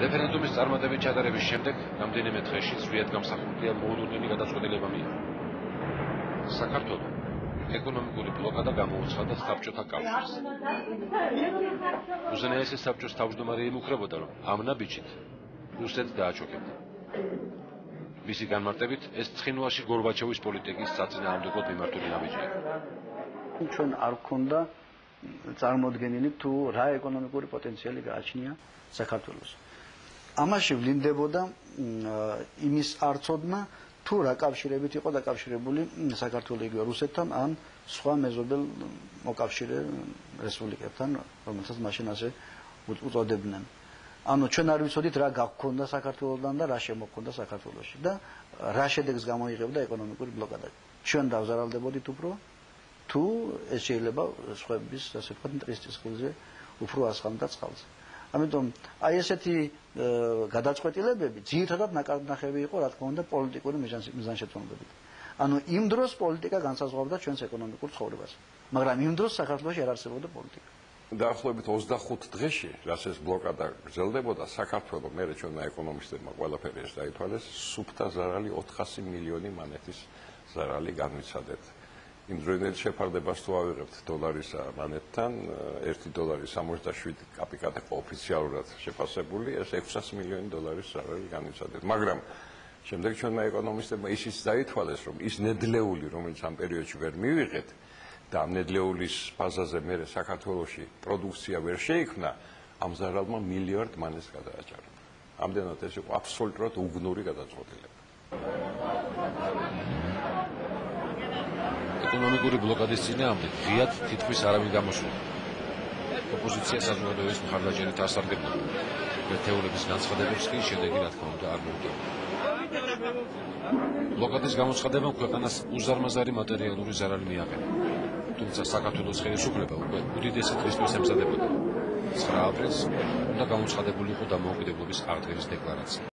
რეფერენდუმის წარმატებით ჩატარების შემდეგ რამდენიმე დღეში ზვიად გამსახურდია მოულოდნელი გადაწყვეტილება მიიღო. საქართველოს ეკონომიკური ბლოკადა გამოუცხადა საბჭოთა კავშირს. უზენაესი საბჭოს თავმჯდომარე იმუქრებოდა, რომ ამ ნაბიჯით რუსეთს დააჩოქებდა. მისი განმარტებით ეს ცხინვალში გორბაჩოვის პოლიტიკის საწინააღმდეგო მიმართული ნაბიჯია. ჩვენ არ გქონდა წარმოდგენილი თუ რა ეკონომიკური პოტენციალი გააჩნია საქართველოს. ამაში ვლინდებოდა იმის არწოდნა თუ რა კავშირებით იყო დაკავშირებული საქართველოს იგივე რუსეთთან ან სხვა მეზობელ მოკავშირე რესპუბლიკებთან, რომელსაც მაშინ ასე უწოდებდნენ. ანუ ჩვენ არ ვიცოდით რა გაგქონდა საქართველოსთან და რა შემოქონდა საქართველოსში და რა შედეგს გამოიღებდა ეკონომიკური ბლოკადა. ჩვენ დავზარალდებოდით უფრო თუ ეს შეიძლება სხვების ასე ვთქვათ მტრის ხილზე უფრო ასხამდა წყალს. ამიტომ აი ესეთი გადაწყვეტილებები ძირითადად ნაკარნახები იყო რა თქმა უნდა პოლიტიკური მიზანშეწონებებით. ანუ იმ დროს პოლიტიკა განსაზღვრავდა ჩვენს ეკონომიკურ ცხოვრებას. მაგრამ იმ დროს საქართველოს არ არსებობდა პოლიტიკა. დაახლოებით 25 დღეში, რაც ეს ბლოკადა გრძელდებოდა, საქართველოს მერე ჩვენმა ეკონომისტებმა ყველაფერი ეს დაითვალეს, სუფთა ზარალი 400 მილიონი მონეტის ზარალი განვიცადეთ. იმ დროინდელ შეფარდებას თუ ავიღებთ დოლარის მონეტთან 1 დოლარი 67 კაპიკატი ხო ოფიციალურად შეფასებული ეს 600 მილიონი დოლარის ზარალი განიცადეთ. მაგრამ შემდეგ ჩვენმა ეკონომისტებმა ისიც დაითვალეს რომ ის ნედლეული რომელიც ამ პერიოდში ვერ მივიღეთ და ამ ნედლეულის ბაზაზე მე საქართველოსი პროდუქცია ვერ შეიქმნა ამ ზარალმა მილიარდ მანეს გადააჭარა ამდენად ეს იყო აბსოლუტურად უგნური გადაწყვეტილება ეკონომიკური ბლოკადის წინააღმდეგ ღიად თითქმის არავინ გამოსულა. ოპოზიცია საზოგადოების მხარდაჭერით ასარგებლა. მეთეორების განცხადებებს კი შედეგი რა თქმა უნდა არ მოუწოდა. ბლოკადის გამოცხადებამ ქვეყანას უზარმაზარი მატერიალური ზარალი მიაყენა. თუმცა საქართველოს ხელისუფლება უკვე უდიდესი დღისთვის ემზადებოდა. 9 აპრილს უნდა გამოცხადებულიყო დამოუკიდებლობის აღდგენის დეკლარაცია.